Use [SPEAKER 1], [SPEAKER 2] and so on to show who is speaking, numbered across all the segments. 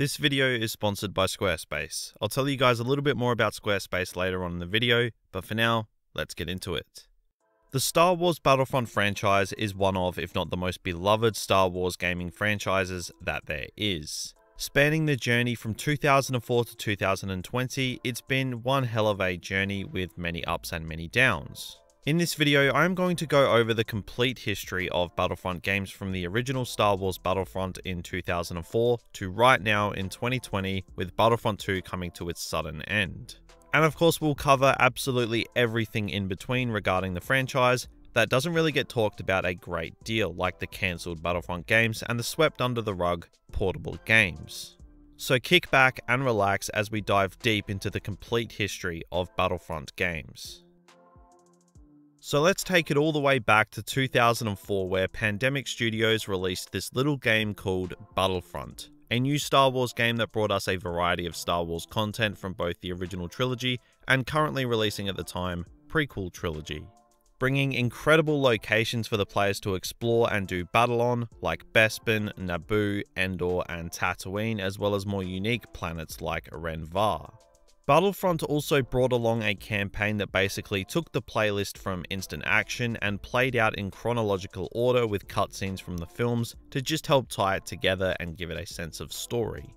[SPEAKER 1] This video is sponsored by Squarespace. I'll tell you guys a little bit more about Squarespace later on in the video, but for now, let's get into it. The Star Wars Battlefront franchise is one of, if not the most beloved Star Wars gaming franchises that there is. Spanning the journey from 2004 to 2020, it's been one hell of a journey with many ups and many downs. In this video, I'm going to go over the complete history of Battlefront games from the original Star Wars Battlefront in 2004 to right now in 2020 with Battlefront 2 coming to its sudden end. And of course, we'll cover absolutely everything in between regarding the franchise that doesn't really get talked about a great deal, like the cancelled Battlefront games and the swept under the rug portable games. So kick back and relax as we dive deep into the complete history of Battlefront games. So let's take it all the way back to 2004 where Pandemic Studios released this little game called Battlefront, a new Star Wars game that brought us a variety of Star Wars content from both the original trilogy and currently releasing at the time, prequel trilogy. Bringing incredible locations for the players to explore and do battle on, like Bespin, Naboo, Endor, and Tatooine, as well as more unique planets like Rhen Var. Battlefront also brought along a campaign that basically took the playlist from instant action and played out in chronological order with cutscenes from the films to just help tie it together and give it a sense of story.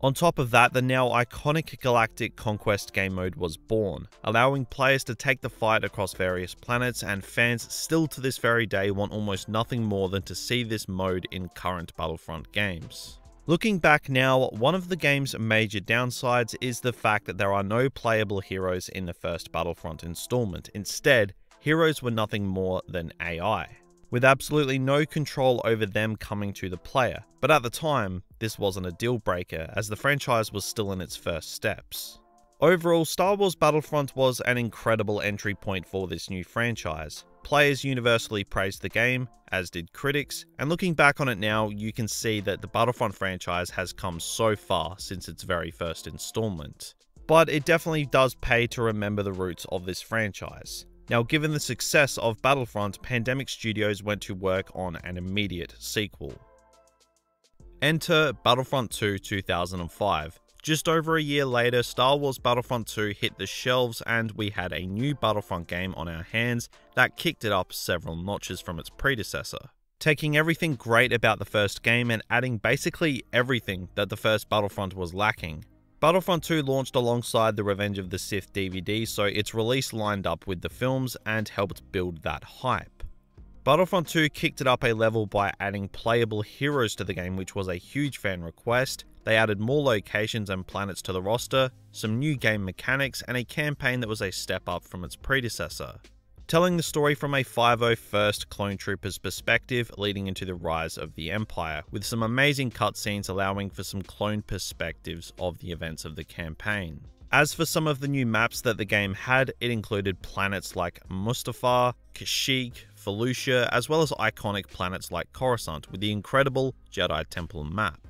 [SPEAKER 1] On top of that, the now iconic Galactic Conquest game mode was born, allowing players to take the fight across various planets, and fans still to this very day want almost nothing more than to see this mode in current Battlefront games. Looking back now, one of the game's major downsides is the fact that there are no playable heroes in the first Battlefront installment. Instead, heroes were nothing more than AI, with absolutely no control over them coming to the player. But at the time, this wasn't a deal breaker, as the franchise was still in its first steps. Overall, Star Wars Battlefront was an incredible entry point for this new franchise. Players universally praised the game, as did critics, and looking back on it now, you can see that the Battlefront franchise has come so far since its very first installment. But it definitely does pay to remember the roots of this franchise. Now, given the success of Battlefront, Pandemic Studios went to work on an immediate sequel. Enter Battlefront 2 2005, just over a year later, Star Wars Battlefront 2 hit the shelves and we had a new Battlefront game on our hands that kicked it up several notches from its predecessor. Taking everything great about the first game and adding basically everything that the first Battlefront was lacking. Battlefront 2 launched alongside the Revenge of the Sith DVD, so its release lined up with the films and helped build that hype. Battlefront 2 kicked it up a level by adding playable heroes to the game, which was a huge fan request, they added more locations and planets to the roster, some new game mechanics, and a campaign that was a step up from its predecessor. Telling the story from a 501st Clone Troopers perspective leading into the rise of the Empire, with some amazing cutscenes allowing for some clone perspectives of the events of the campaign. As for some of the new maps that the game had, it included planets like Mustafar, Kashyyyk, Felucia, as well as iconic planets like Coruscant with the incredible Jedi Temple map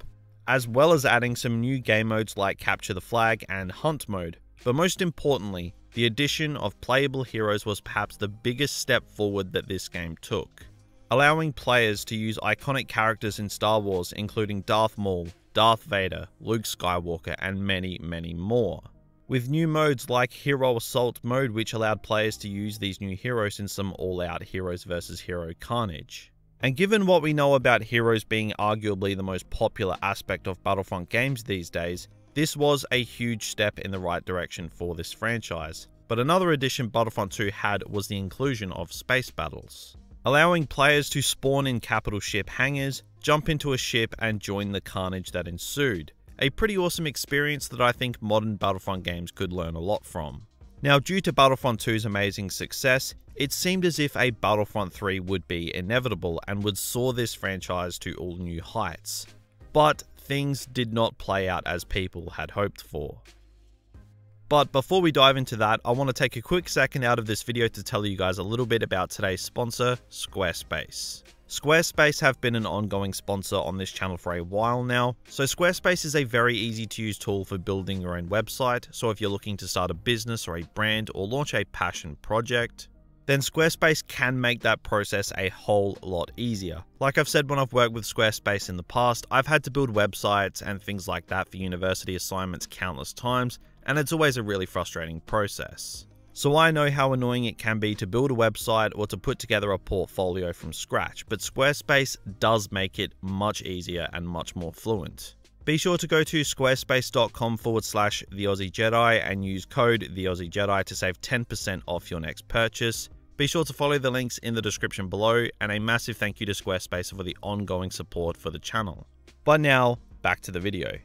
[SPEAKER 1] as well as adding some new game modes like Capture the Flag and Hunt mode. But most importantly, the addition of playable heroes was perhaps the biggest step forward that this game took, allowing players to use iconic characters in Star Wars including Darth Maul, Darth Vader, Luke Skywalker, and many, many more. With new modes like Hero Assault mode which allowed players to use these new heroes in some all-out heroes versus hero carnage. And given what we know about heroes being arguably the most popular aspect of Battlefront games these days, this was a huge step in the right direction for this franchise. But another addition Battlefront 2 had was the inclusion of space battles, allowing players to spawn in capital ship hangars, jump into a ship, and join the carnage that ensued. A pretty awesome experience that I think modern Battlefront games could learn a lot from. Now, due to Battlefront 2's amazing success, it seemed as if a Battlefront 3 would be inevitable and would soar this franchise to all new heights. But things did not play out as people had hoped for. But before we dive into that, I want to take a quick second out of this video to tell you guys a little bit about today's sponsor, Squarespace. Squarespace have been an ongoing sponsor on this channel for a while now, so Squarespace is a very easy to use tool for building your own website, so if you're looking to start a business or a brand or launch a passion project, then Squarespace can make that process a whole lot easier. Like I've said when I've worked with Squarespace in the past, I've had to build websites and things like that for university assignments countless times, and it's always a really frustrating process. So I know how annoying it can be to build a website or to put together a portfolio from scratch, but Squarespace does make it much easier and much more fluent. Be sure to go to squarespace.com forward slash the Ozzy Jedi and use code the Ozzy Jedi to save 10% off your next purchase. Be sure to follow the links in the description below, and a massive thank you to Squarespace for the ongoing support for the channel. But now, back to the video.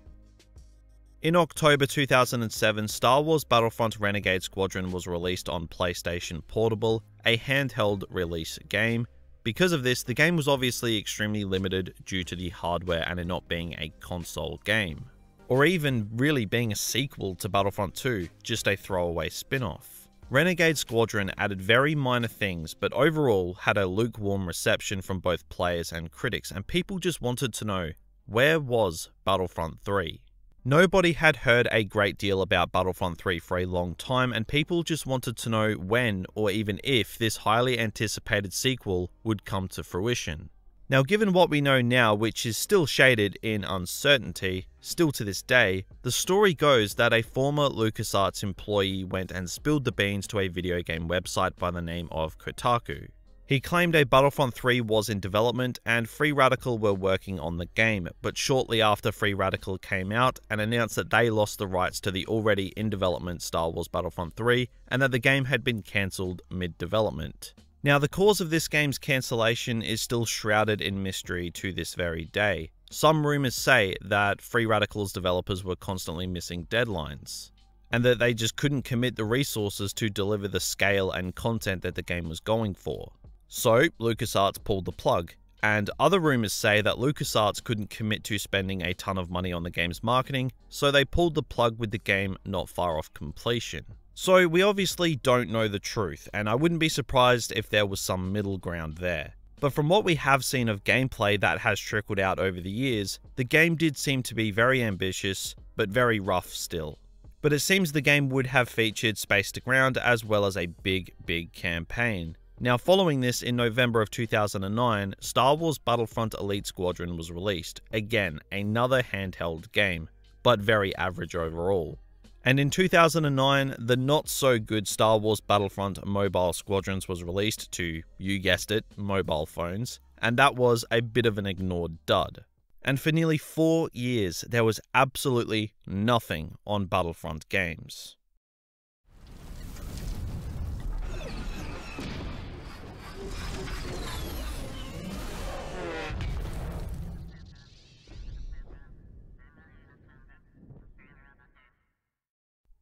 [SPEAKER 1] In October 2007, Star Wars Battlefront Renegade Squadron was released on PlayStation Portable, a handheld release game. Because of this, the game was obviously extremely limited due to the hardware and it not being a console game. Or even really being a sequel to Battlefront 2, just a throwaway spin off. Renegade Squadron added very minor things, but overall had a lukewarm reception from both players and critics, and people just wanted to know where was Battlefront 3? Nobody had heard a great deal about Battlefront 3 for a long time, and people just wanted to know when, or even if, this highly anticipated sequel would come to fruition. Now, given what we know now, which is still shaded in uncertainty, still to this day, the story goes that a former LucasArts employee went and spilled the beans to a video game website by the name of Kotaku. He claimed a Battlefront 3 was in development and Free Radical were working on the game, but shortly after Free Radical came out and announced that they lost the rights to the already in development Star Wars Battlefront 3 and that the game had been cancelled mid development. Now, the cause of this game's cancellation is still shrouded in mystery to this very day. Some rumours say that Free Radical's developers were constantly missing deadlines, and that they just couldn't commit the resources to deliver the scale and content that the game was going for. So, LucasArts pulled the plug, and other rumours say that LucasArts couldn't commit to spending a ton of money on the game's marketing, so they pulled the plug with the game not far off completion. So we obviously don't know the truth, and I wouldn't be surprised if there was some middle ground there. But from what we have seen of gameplay that has trickled out over the years, the game did seem to be very ambitious, but very rough still. But it seems the game would have featured Space to Ground as well as a big, big campaign. Now, following this, in November of 2009, Star Wars Battlefront Elite Squadron was released. Again, another handheld game, but very average overall. And in 2009, the not so good Star Wars Battlefront Mobile Squadrons was released to, you guessed it, mobile phones, and that was a bit of an ignored dud. And for nearly four years, there was absolutely nothing on Battlefront games.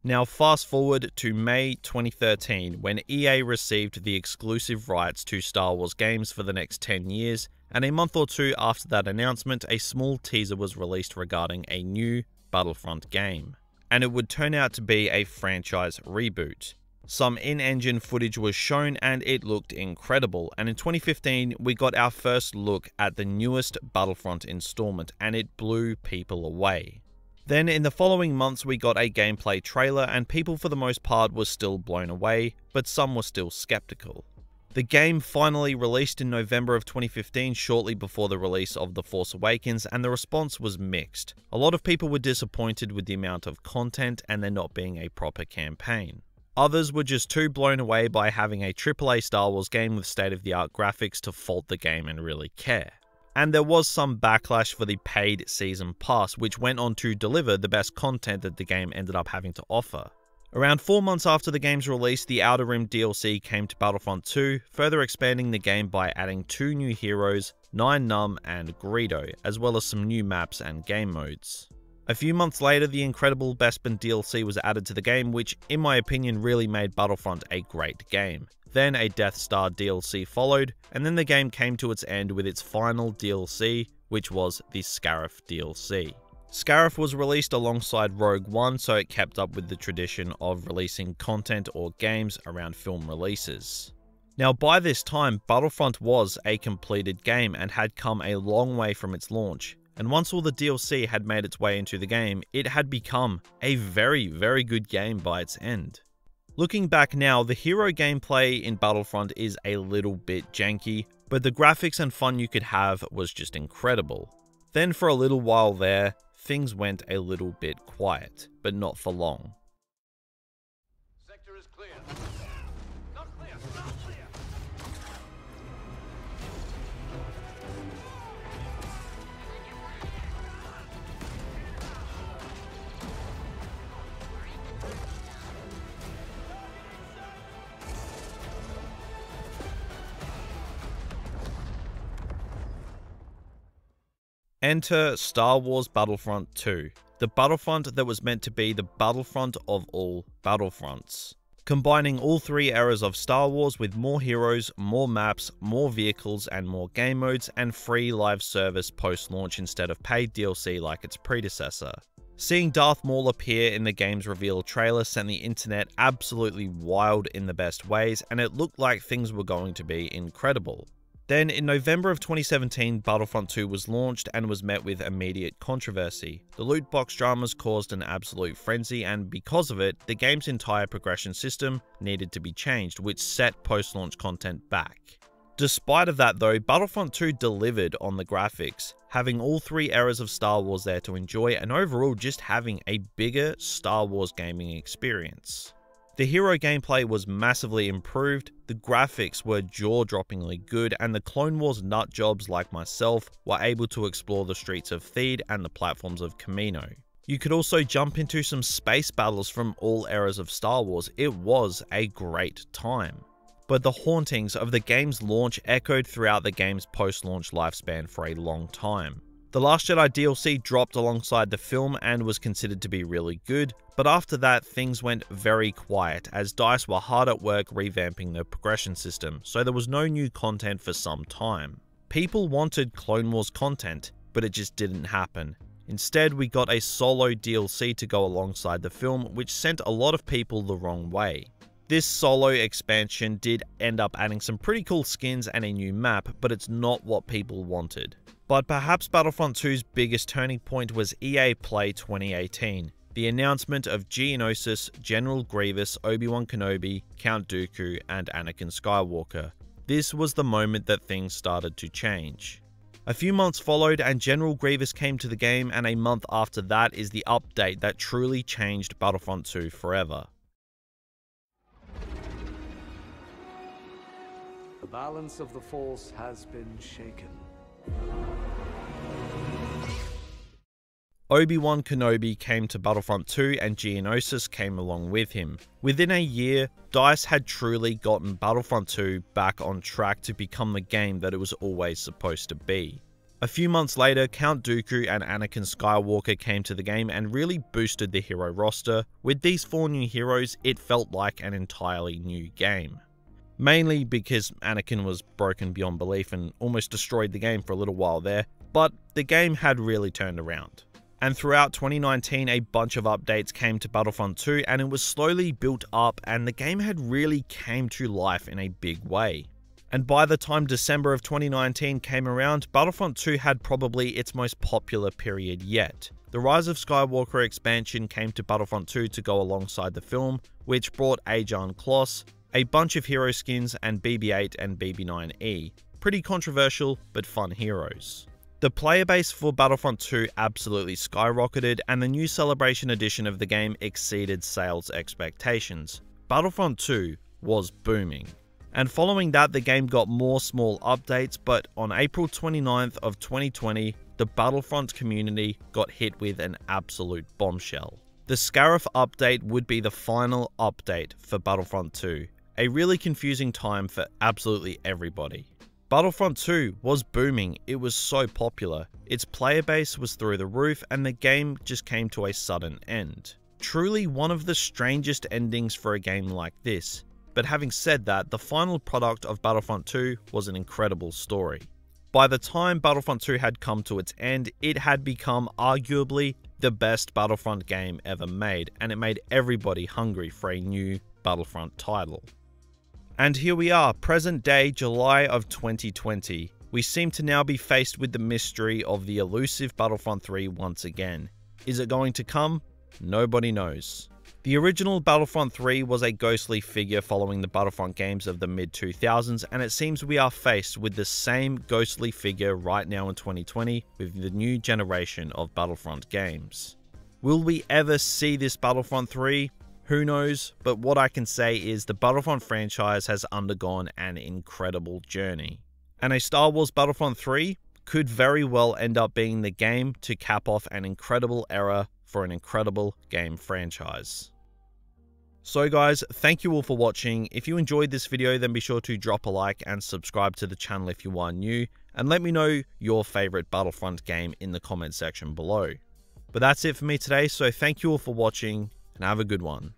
[SPEAKER 1] Now, fast forward to May 2013 when EA received the exclusive rights to Star Wars games for the next 10 years, and a month or two after that announcement, a small teaser was released regarding a new Battlefront game. And it would turn out to be a franchise reboot. Some in engine footage was shown and it looked incredible. And in 2015, we got our first look at the newest Battlefront installment, and it blew people away. Then in the following months we got a gameplay trailer and people for the most part were still blown away, but some were still skeptical. The game finally released in November of 2015 shortly before the release of The Force Awakens and the response was mixed. A lot of people were disappointed with the amount of content and there not being a proper campaign. Others were just too blown away by having a AAA Star Wars game with state-of-the-art graphics to fault the game and really care and there was some backlash for the paid season pass, which went on to deliver the best content that the game ended up having to offer. Around 4 months after the game's release, the Outer Rim DLC came to Battlefront 2, further expanding the game by adding two new heroes, Nien Nunb and Greedo, as well as some new maps and game modes. A few months later, the incredible Bespin DLC was added to the game, which, in my opinion, really made Battlefront a great game. Then a Death Star DLC followed, and then the game came to its end with its final DLC, which was the Scarif DLC. Scarif was released alongside Rogue One, so it kept up with the tradition of releasing content or games around film releases. Now, by this time, Battlefront was a completed game and had come a long way from its launch. And once all the DLC had made its way into the game, it had become a very, very good game by its end. Looking back now, the hero gameplay in Battlefront is a little bit janky, but the graphics and fun you could have was just incredible. Then for a little while there, things went a little bit quiet, but not for long. Enter Star Wars Battlefront 2, the Battlefront that was meant to be the Battlefront of all Battlefronts. Combining all three eras of Star Wars with more heroes, more maps, more vehicles, and more game modes, and free live service post launch instead of paid DLC like its predecessor. Seeing Darth Maul appear in the game's reveal trailer sent the internet absolutely wild in the best ways, and it looked like things were going to be incredible. Then, in November of 2017, Battlefront 2 was launched and was met with immediate controversy. The loot box dramas caused an absolute frenzy, and because of it, the game's entire progression system needed to be changed, which set post launch content back. Despite of that though, Battlefront 2 delivered on the graphics, having all three eras of Star Wars there to enjoy and overall just having a bigger Star Wars gaming experience. The hero gameplay was massively improved, the graphics were jaw-droppingly good, and the Clone Wars nutjobs like myself were able to explore the streets of Theed and the platforms of Kamino. You could also jump into some space battles from all eras of Star Wars, it was a great time. But the hauntings of the game's launch echoed throughout the game's post-launch lifespan for a long time. The Last Jedi DLC dropped alongside the film and was considered to be really good, but after that things went very quiet as DICE were hard at work revamping the progression system, so there was no new content for some time. People wanted Clone Wars content, but it just didn't happen. Instead, we got a solo DLC to go alongside the film, which sent a lot of people the wrong way. This solo expansion did end up adding some pretty cool skins and a new map, but it's not what people wanted. But perhaps Battlefront 2's biggest turning point was EA Play 2018, the announcement of Geonosis, General Grievous, Obi-Wan Kenobi, Count Dooku, and Anakin Skywalker. This was the moment that things started to change. A few months followed and General Grievous came to the game and a month after that is the update that truly changed Battlefront 2 forever.
[SPEAKER 2] The balance of the Force has been shaken.
[SPEAKER 1] Obi-Wan Kenobi came to Battlefront 2 and Geonosis came along with him. Within a year, DICE had truly gotten Battlefront 2 back on track to become the game that it was always supposed to be. A few months later, Count Dooku and Anakin Skywalker came to the game and really boosted the hero roster. With these four new heroes, it felt like an entirely new game mainly because Anakin was broken beyond belief and almost destroyed the game for a little while there, but the game had really turned around. And throughout 2019, a bunch of updates came to Battlefront 2 and it was slowly built up and the game had really came to life in a big way. And by the time December of 2019 came around, Battlefront 2 had probably its most popular period yet. The Rise of Skywalker expansion came to Battlefront 2 to go alongside the film, which brought Ajan Kloss, a bunch of hero skins and BB-8 and BB-9E. Pretty controversial, but fun heroes. The player base for Battlefront 2 absolutely skyrocketed, and the new Celebration edition of the game exceeded sales expectations. Battlefront 2 was booming. And following that, the game got more small updates, but on April 29th of 2020, the Battlefront community got hit with an absolute bombshell. The Scarif update would be the final update for Battlefront 2, a really confusing time for absolutely everybody. Battlefront 2 was booming, it was so popular, its player base was through the roof, and the game just came to a sudden end. Truly one of the strangest endings for a game like this, but having said that, the final product of Battlefront 2 was an incredible story. By the time Battlefront 2 had come to its end, it had become arguably the best Battlefront game ever made, and it made everybody hungry for a new Battlefront title. And here we are, present day July of 2020. We seem to now be faced with the mystery of the elusive Battlefront 3 once again. Is it going to come? Nobody knows. The original Battlefront 3 was a ghostly figure following the Battlefront games of the mid 2000s, and it seems we are faced with the same ghostly figure right now in 2020 with the new generation of Battlefront games. Will we ever see this Battlefront 3? Who knows, but what I can say is the Battlefront franchise has undergone an incredible journey. And a Star Wars Battlefront 3 could very well end up being the game to cap off an incredible era for an incredible game franchise. So guys, thank you all for watching. If you enjoyed this video, then be sure to drop a like and subscribe to the channel if you are new, and let me know your favorite Battlefront game in the comment section below. But that's it for me today, so thank you all for watching, and have a good one.